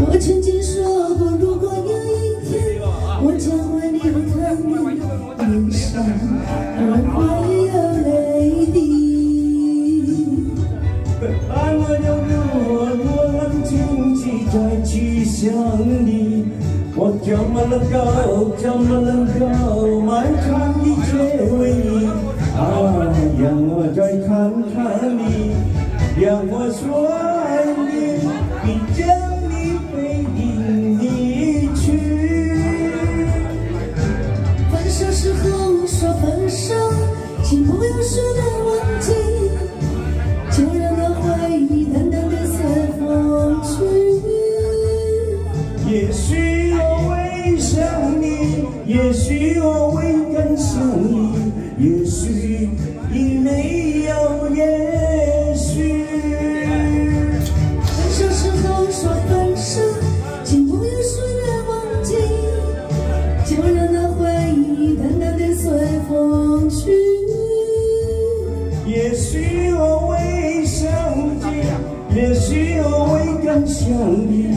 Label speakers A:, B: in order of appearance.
A: 我曾经说过，如果有一天我将会离开你，脸上都会有泪滴。
B: 爱我要如何安静记在气象里？我怎么能够，怎么能够埋藏一切回忆？啊，让我再看看你，让我说也许我会想你，也许我会更想你，也许已没有也许。
A: 分手时候说分手，请不要说的忘记，就让那回忆淡淡的随风去。
B: 也许我会想你，也许我会更想你，